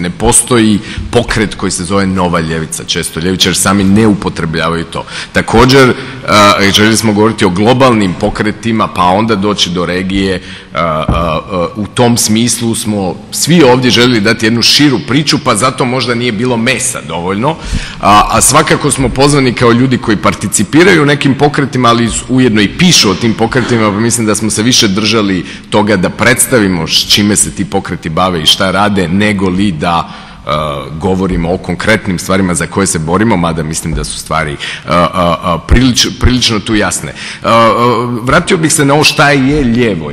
Ne postoji pokret koji se zove nova ljevica, često ljevičari sami ne upotrebljavaju to. Također, željeli smo govoriti o globalnim pokretima, pa onda doći do regije. U tom smislu smo svi ovdje željeli dati jednu širu priču, pa zato možda nije bilo mesa dovoljno. A svakako smo pozvani kao ljudi koji participiraju u nekim pokretima, ali ujedno i pišu o tim pokretima, pa mislim da smo se više držali toga da predstavimo s čime se ti pokreti bave i šta rade, nego li da govorimo o konkretnim stvarima za koje se borimo, mada mislim da su stvari prilično tu jasne. Vratio bih se na ovo šta je ljevo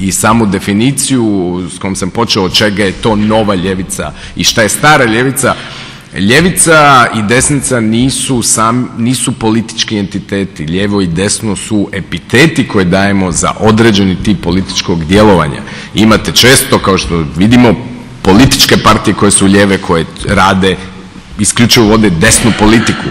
i samu definiciju s kojom sam počeo od čega je to nova ljevica i šta je stara ljevica. Ljevica i desnica nisu, sam, nisu politički entiteti. Ljevo i desno su epiteti koje dajemo za određeni tip političkog djelovanja. Imate često, kao što vidimo, političke partije koje su ljeve, koje rade, isključivo vode desnu politiku.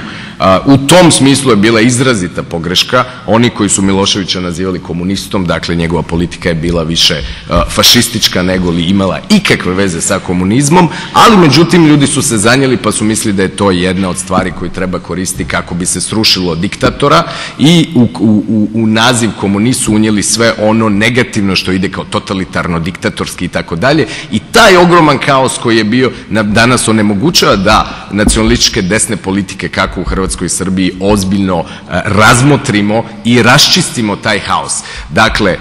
U tom smislu je bila izrazita pogreška. Oni koji su Miloševića nazivali komunistom, dakle njegova politika je bila više fašistička nego li imala ikakve veze sa komunizmom, ali međutim ljudi su se zanijeli pa su mislili da je to jedna od stvari koju treba koristiti kako bi se srušilo diktatora i u naziv komunist su unijeli sve ono negativno što ide kao totalitarno, diktatorski i tako dalje i taj ogroman kaos koji je bio danas onemogućava da nacionalističke desne politike kako u Hrvatskoj i Srbiji ozbiljno razmotrimo i raščistimo taj haos. Dakle,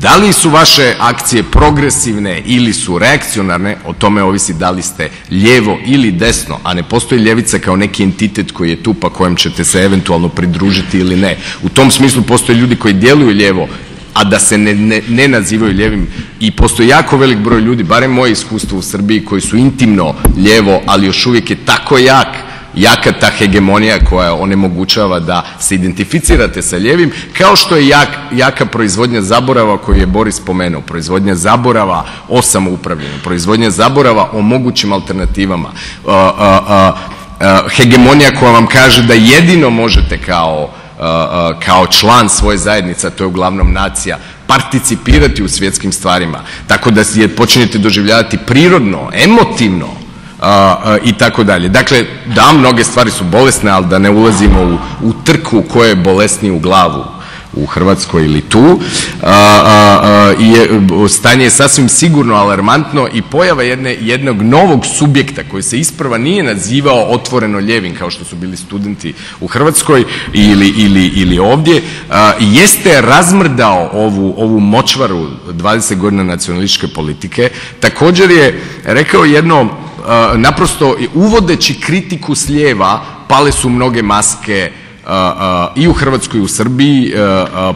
da li su vaše akcije progresivne ili su reakcionarne, o tome ovisi da li ste lijevo ili desno, a ne postoji ljevica kao neki entitet koji je tu pa kojem ćete se eventualno pridružiti ili ne. U tom smislu postoje ljudi koji djeluju lijevo a da se ne nazivaju ljevim i postoji jako velik broj ljudi, barem moje iskustvo u Srbiji, koji su intimno lijevo, ali još uvijek je tako jak jaka ta hegemonija koja onemogućava da se identificirate sa ljevim, kao što je jaka proizvodnja zaborava koju je Boris spomenuo, proizvodnja zaborava o samoupravljanju, proizvodnja zaborava o mogućim alternativama, hegemonija koja vam kaže da jedino možete kao kao član svoje zajednice, to je uglavnom nacija, participirati u svjetskim stvarima. Tako da je počinjete doživljavati prirodno, emotivno i tako dalje. Dakle, da, mnoge stvari su bolesne, ali da ne ulazimo u trku ko je bolesniji u glavu u Hrvatskoj ili tu. Stanje je sasvim sigurno alarmantno i pojava jednog novog subjekta koji se isprva nije nazivao otvoreno ljevim kao što su bili studenti u Hrvatskoj ili ovdje, jeste razmrdao ovu močvaru 20 godina nacionalističke politike. Također je rekao jedno, naprosto uvodeći kritiku s lijeva pale su mnoge maske i u Hrvatskoj i u Srbiji,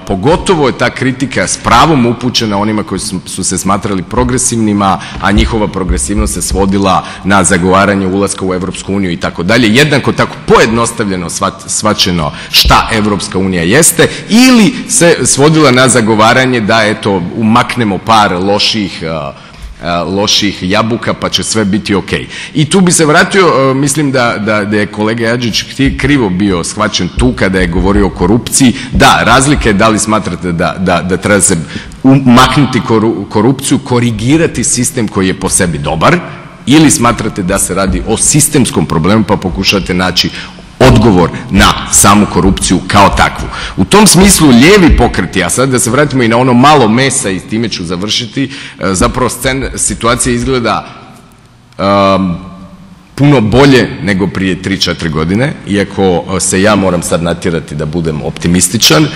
pogotovo je ta kritika s pravom upućena onima koji su se smatrali progresivnima, a njihova progresivnost se svodila na zagovaranje ulaska u Evropsku uniju i tako dalje. Jednako tako pojednostavljeno svačeno šta Evropska unija jeste ili se svodila na zagovaranje da eto umaknemo par loših loših jabuka pa će sve biti ok. I tu bi se vratio, mislim da je kolega Jadžić krivo bio shvaćen tu kada je govorio o korupciji. Da, razlika je da li smatrate da treba se umaknuti korupciju, korigirati sistem koji je po sebi dobar ili smatrate da se radi o sistemskom problemu pa pokušate naći odgovor na samu korupciju kao takvu. U tom smislu lijevi pokreti, a sad da se vratimo i na ono malo mesa i time ću završiti, zapravo situacija izgleda puno bolje nego prije 3-4 godine, iako se ja moram sad natjerati da budem optimističan.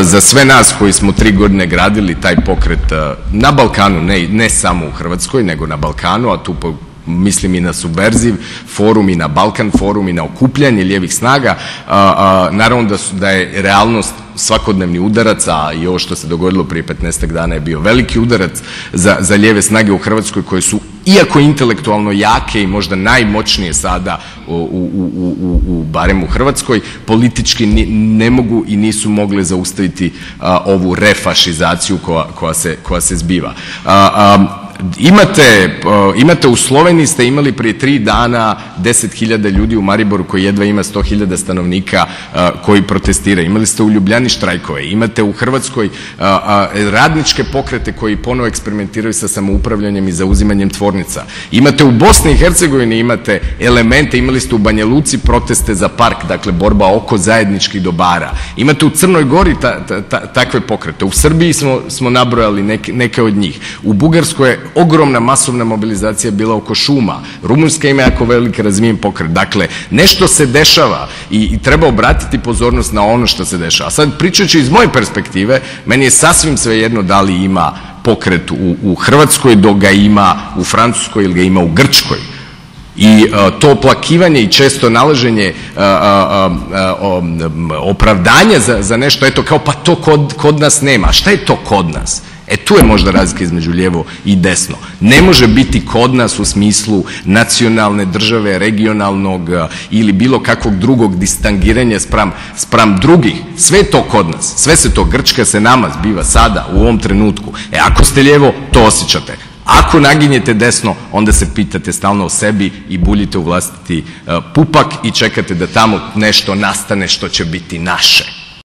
Za sve nas koji smo tri godine gradili taj pokret na Balkanu, ne samo u Hrvatskoj, nego na Balkanu, a tu mislim i na Subverziv forum i na Balkan forum i na okupljanje lijevih snaga, naravno da je realnost svakodnevni udarac, a i ovo što se dogodilo prije 15 dana je bio veliki udarac za lijeve snage u Hrvatskoj koje su, iako intelektualno jake i možda najmoćnije sada, barem u Hrvatskoj, politički ne mogu i nisu mogle zaustaviti ovu refašizaciju koja se zbiva. Imate, imate u Sloveniji ste imali prije tri dana 10.000 ljudi u Mariboru koji jedva ima 100.000 stanovnika koji protestiraju. Imali ste u Ljubljani štrajkove. Imate u Hrvatskoj radničke pokrete koji ponovo eksperimentiraju sa samoupravljanjem i zauzimanjem tvornica. Imate u Bosni i Hercegovini imate elemente, imali ste u Banja Luci proteste za park, dakle borba oko zajedničkih dobara. Imate u Crnoj Gori ta, ta, takve pokrete. U Srbiji smo, smo nabrojali neke, neke od njih. U Bugarskoj je ogromna masovna mobilizacija bila oko šuma. Rumunjska ima jako veliki razvijen pokret. Dakle, nešto se dešava i, treba obratiti pozornost na ono što se dešava. A sad pričajući iz moje perspektive, meni je sasvim svejedno da li ima pokret u, Hrvatskoj, dok ga ima u Francuskoj ili ga ima u Grčkoj. I to oplakivanje i često nalaženje opravdanja za, za nešto, eto kao pa to kod, kod nas nema. Šta je to kod nas? E tu je možda razlika između lijevo i desno. Ne može biti kod nas u smislu nacionalne države, regionalnog ili bilo kakvog drugog distangiranja spram, spram drugih. Sve je to kod nas. Sve se to, Grčka se nama zbiva sada, u ovom trenutku. E ako ste lijevo, to osjećate. Ako naginjete desno, onda se pitate stalno o sebi i buljite u vlastiti pupak i čekate da tamo nešto nastane što će biti naše.